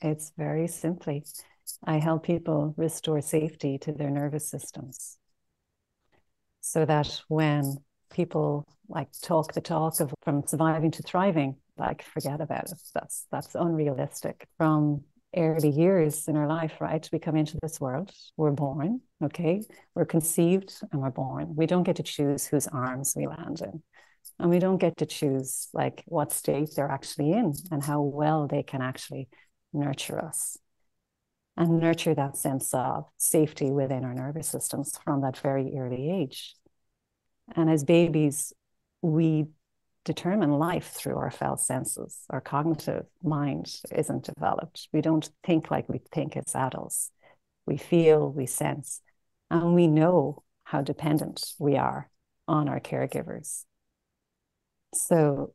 It's very simply, I help people restore safety to their nervous systems so that when people like talk the talk of from surviving to thriving, like forget about it. That's that's unrealistic. From early years in our life, right? We come into this world, we're born, okay? We're conceived and we're born. We don't get to choose whose arms we land in. And we don't get to choose like what state they're actually in and how well they can actually nurture us and nurture that sense of safety within our nervous systems from that very early age. And as babies, we determine life through our felt senses. Our cognitive mind isn't developed. We don't think like we think as adults. We feel, we sense, and we know how dependent we are on our caregivers. So,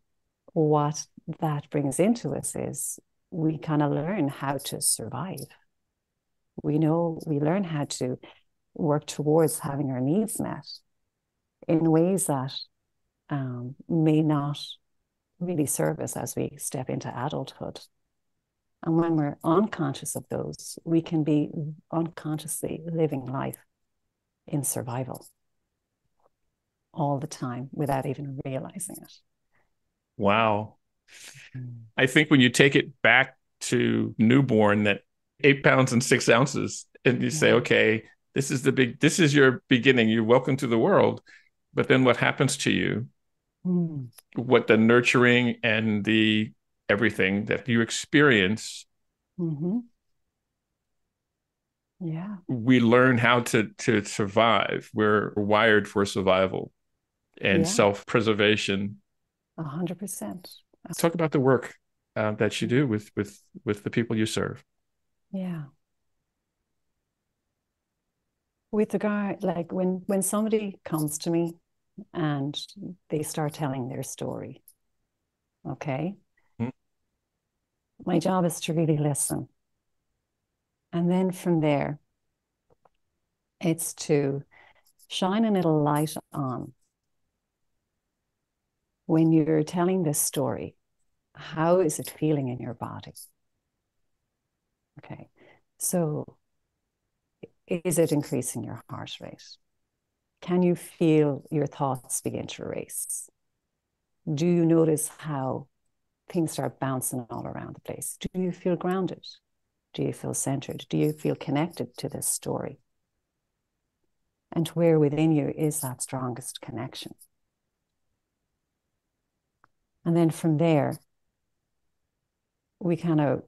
what that brings into us is we kind of learn how to survive. We know we learn how to work towards having our needs met in ways that um, may not really serve us as we step into adulthood. And when we're unconscious of those, we can be unconsciously living life in survival all the time without even realizing it. Wow. I think when you take it back to newborn, that eight pounds and six ounces, and you say, okay, this is the big, this is your beginning. You're welcome to the world. But then what happens to you mm. what the nurturing and the everything that you experience mm-hmm. yeah we learn how to to survive we're wired for survival and yeah. self-preservation a hundred percent talk about the work uh, that you do with with with the people you serve yeah with the guy like when when somebody comes to me and they start telling their story. Okay. Mm-hmm. My job is to really listen. And then from there, it's to shine a little light on when you're telling this story, how is it feeling in your body? Okay. So, is it increasing your heart rate? Can you feel your thoughts begin to race? Do you notice how things start bouncing all around the place? Do you feel grounded? Do you feel centered? Do you feel connected to this story? And where within you is that strongest connection? And then from there, we kind of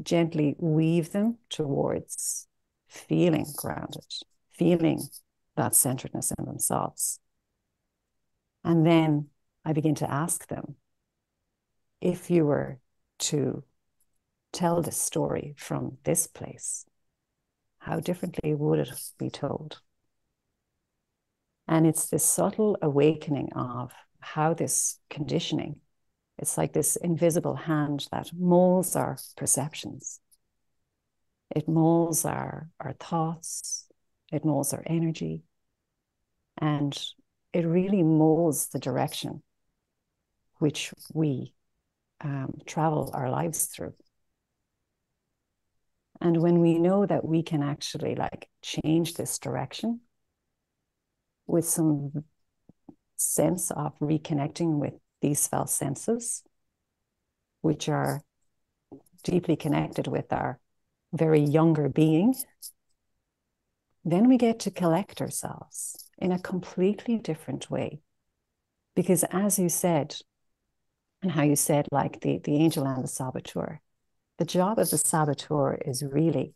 gently weave them towards feeling grounded, feeling that centeredness in themselves. And then I begin to ask them if you were to tell this story from this place, how differently would it be told? And it's this subtle awakening of how this conditioning, it's like this invisible hand that molds our perceptions. It molds our, our thoughts, it molds our energy, and it really molds the direction which we um, travel our lives through. And when we know that we can actually like change this direction with some sense of reconnecting with these felt senses, which are deeply connected with our very younger being, then we get to collect ourselves in a completely different way. Because as you said, and how you said, like the, the angel and the saboteur, the job of the saboteur is really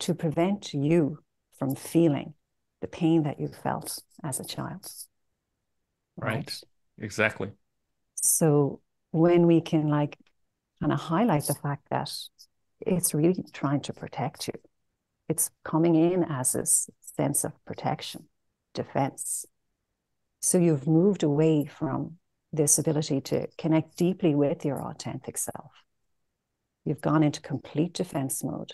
to prevent you from feeling the pain that you felt as a child. Right. right? Exactly. So when we can like kind of highlight the fact that it's really trying to protect you it's coming in as a sense of protection, defense. So you've moved away from this ability to connect deeply with your authentic self. You've gone into complete defense mode.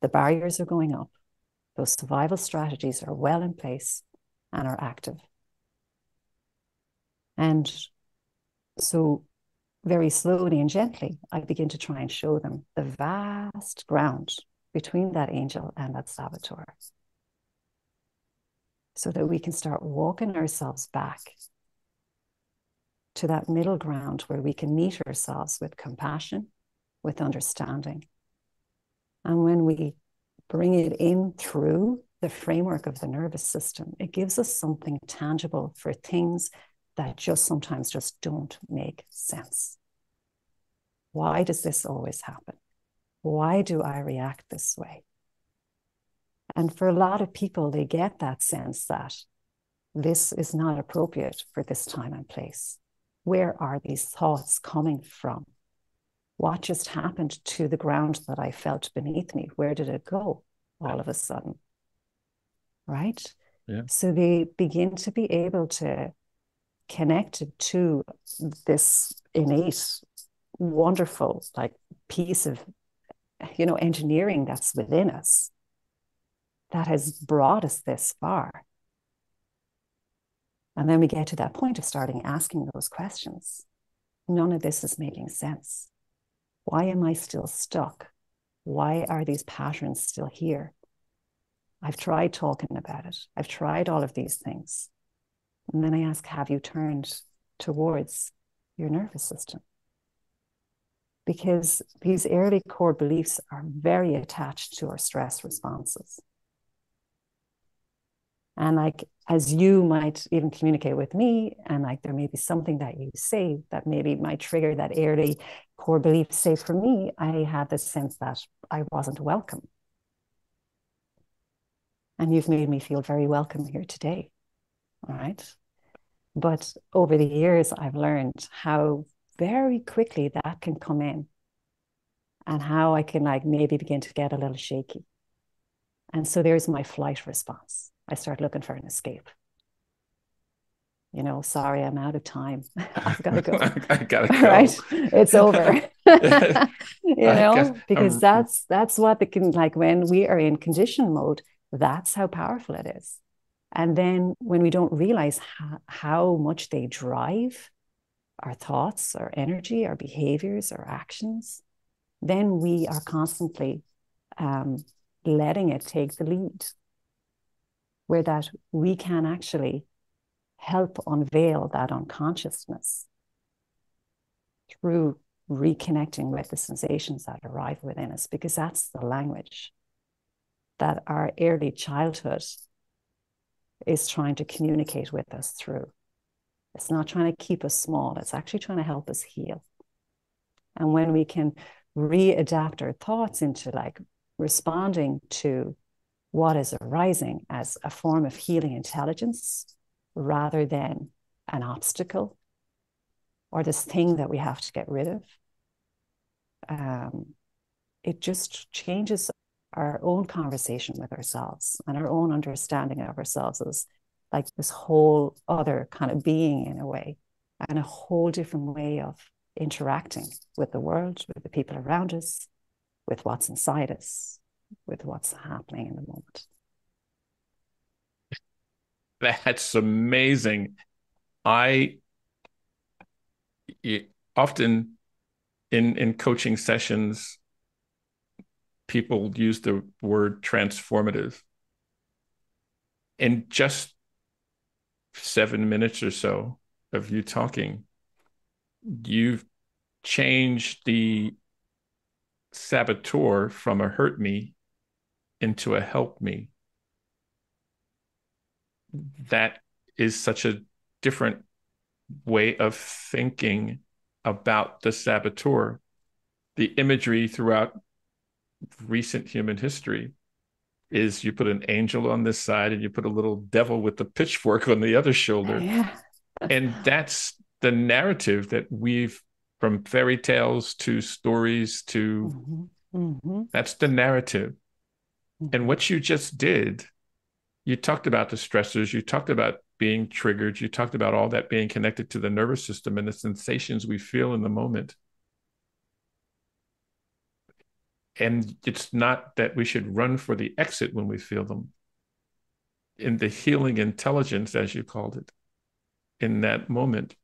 The barriers are going up. Those survival strategies are well in place and are active. And so very slowly and gently, I begin to try and show them the vast ground between that angel and that saboteur so that we can start walking ourselves back to that middle ground where we can meet ourselves with compassion, with understanding. And when we bring it in through the framework of the nervous system, it gives us something tangible for things that just sometimes just don't make sense. Why does this always happen? Why do I react this way? And for a lot of people, they get that sense that this is not appropriate for this time and place. Where are these thoughts coming from? What just happened to the ground that I felt beneath me? Where did it go all of a sudden? Right? Yeah. So they begin to be able to connect to this innate, wonderful, like piece of, you know, engineering that's within us that has brought us this far. And then we get to that point of starting asking those questions. None of this is making sense. Why am I still stuck? Why are these patterns still here? I've tried talking about it. I've tried all of these things. And then I ask, have you turned towards your nervous system? Because these early core beliefs are very attached to our stress responses. And like as you might even communicate with me, and like there may be something that you say that maybe might trigger that early core belief. Say for me, I had this sense that I wasn't welcome. And you've made me feel very welcome here today. Right. But over the years, I've learned how very quickly that can come in and how I can like maybe begin to get a little shaky. And so there's my flight response. I start looking for an escape. You know, sorry, I'm out of time. I've got to go. I gotta go. Right, it's over. you know, um, because that's that's what the can like when we are in condition mode. That's how powerful it is. And then when we don't realize how, how much they drive our thoughts, our energy, our behaviors, our actions, then we are constantly um, letting it take the lead where that we can actually help unveil that unconsciousness through reconnecting with the sensations that arrive within us, because that's the language that our early childhood is trying to communicate with us through. It's not trying to keep us small, it's actually trying to help us heal. And when we can readapt our thoughts into like responding to what is arising as a form of healing intelligence rather than an obstacle or this thing that we have to get rid of. Um, it just changes our own conversation with ourselves and our own understanding of ourselves as like this whole other kind of being in a way and a whole different way of interacting with the world, with the people around us, with what's inside us with what's happening in the moment. That's amazing. I often in in coaching sessions people use the word transformative. In just 7 minutes or so of you talking, you've changed the saboteur from a hurt me into a help me. That is such a different way of thinking about the saboteur. The imagery throughout recent human history is you put an angel on this side and you put a little devil with the pitchfork on the other shoulder. Yeah. and that's the narrative that we've from fairy tales to stories to mm-hmm. Mm-hmm. that's the narrative and what you just did, you talked about the stressors, you talked about being triggered, you talked about all that being connected to the nervous system and the sensations we feel in the moment. And it's not that we should run for the exit when we feel them. In the healing intelligence, as you called it, in that moment,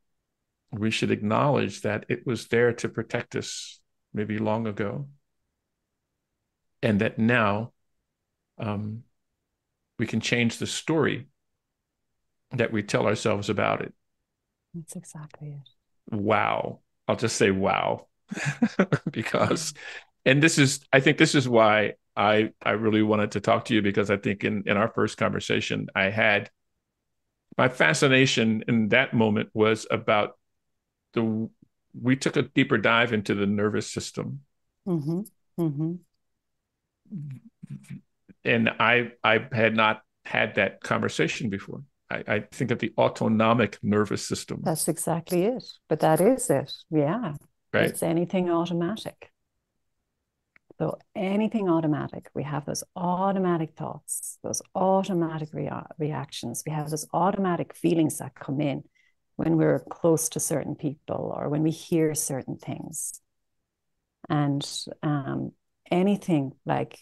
we should acknowledge that it was there to protect us maybe long ago. And that now um, we can change the story that we tell ourselves about it. That's exactly it. Wow. I'll just say wow. because and this is I think this is why I I really wanted to talk to you because I think in in our first conversation I had my fascination in that moment was about the we took a deeper dive into the nervous system. Mm-hmm. Mm-hmm. And I I had not had that conversation before. I, I, think of the autonomic nervous system. That's exactly it. But that is it. Yeah. Right. It's anything automatic. So anything automatic, we have those automatic thoughts, those automatic rea- reactions. We have those automatic feelings that come in when we're close to certain people or when we hear certain things. And um, anything like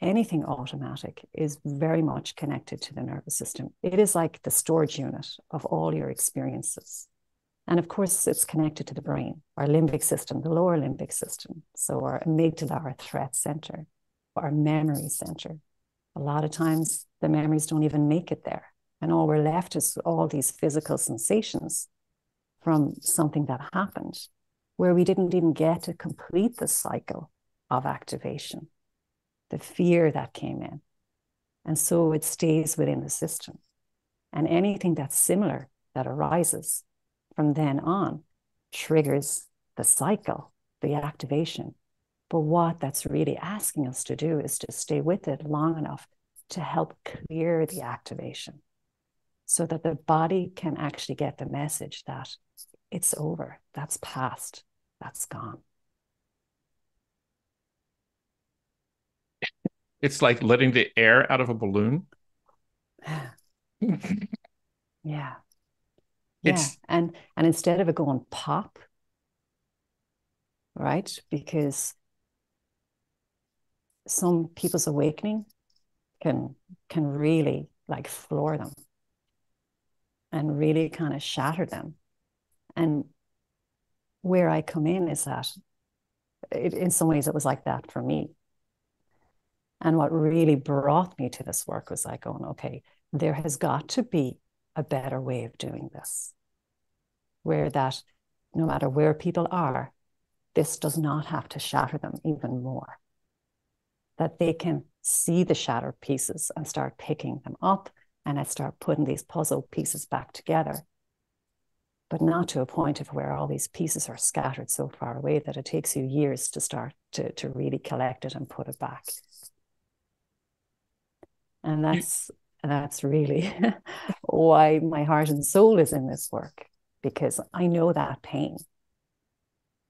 anything automatic is very much connected to the nervous system. It is like the storage unit of all your experiences. And of course, it's connected to the brain, our limbic system, the lower limbic system. So, our amygdala, our threat center, our memory center. A lot of times, the memories don't even make it there. And all we're left is all these physical sensations from something that happened where we didn't even get to complete the cycle of activation the fear that came in. And so it stays within the system. And anything that's similar that arises from then on triggers the cycle, the activation. But what that's really asking us to do is to stay with it long enough to help clear the activation so that the body can actually get the message that it's over, that's past, that's gone. It's like letting the air out of a balloon. yeah. It's, yeah. And and instead of it going pop, right? Because some people's awakening can can really like floor them and really kind of shatter them. And where I come in is that it, in some ways it was like that for me. And what really brought me to this work was like going, okay, there has got to be a better way of doing this, where that no matter where people are, this does not have to shatter them even more. That they can see the shattered pieces and start picking them up and I start putting these puzzle pieces back together. But not to a point of where all these pieces are scattered so far away that it takes you years to start to, to really collect it and put it back and that's that's really why my heart and soul is in this work because I know that pain,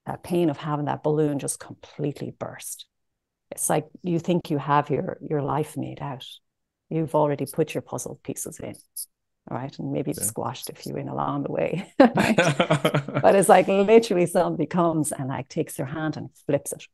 that pain of having that balloon just completely burst. It's like you think you have your your life made out. You've already put your puzzle pieces in, right? And maybe yeah. squashed a few in along the way. but it's like literally somebody comes and like takes their hand and flips it